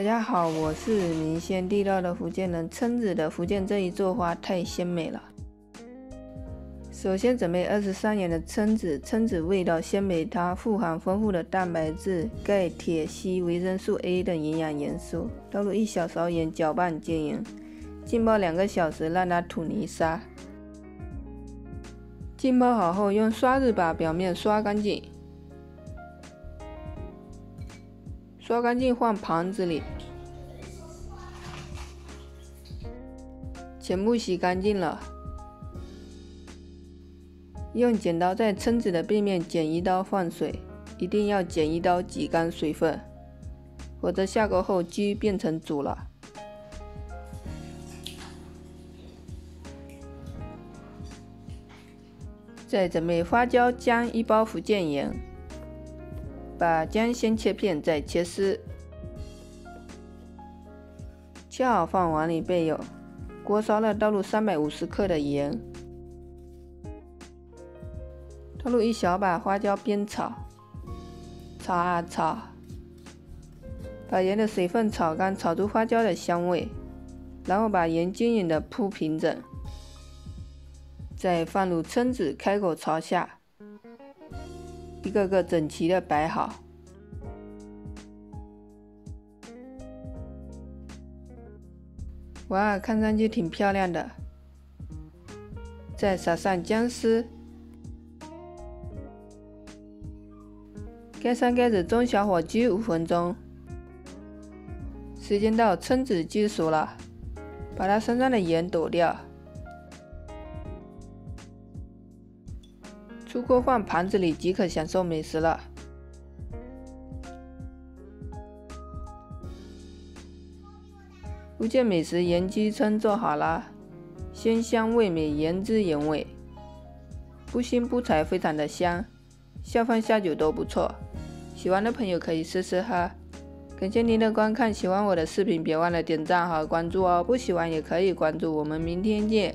大家好，我是名鲜地道的福建人蛏子的福建这一座花太鲜美了。首先准备二十三元的蛏子，蛏子味道鲜美，它富含丰富的蛋白质、钙、铁、硒、维生素 A 等营养元素。倒入一小勺盐，搅拌均匀，浸泡两个小时，让它吐泥沙。浸泡好后，用刷子把表面刷干净。刷干净放盘子里，全部洗干净了。用剪刀在蛏子的背面剪一刀，放水，一定要剪一刀挤干水分，否则下锅后鸡变成煮了。再准备花椒、姜一包，福建盐。把姜先切片，再切丝，切好放碗里备用。锅烧了，倒入三百五十克的盐，倒入一小把花椒煸炒，炒啊炒，把盐的水分炒干，炒出花椒的香味，然后把盐均匀的铺平整，再放入蛏子，开口朝下。一个个整齐的摆好，哇，看上去挺漂亮的。再撒上姜丝，盖上盖子，中小火焗五分钟。时间到，蛏子鸡熟了，把它身上的盐抖掉。出锅放盘子里即可享受美食了。福建美食盐鸡蛏做好了，鲜香味美，原汁原味，不腥不柴，非常的香，下饭下酒都不错。喜欢的朋友可以试试哈。感谢您的观看，喜欢我的视频别忘了点赞和关注哦，不喜欢也可以关注。我们明天见。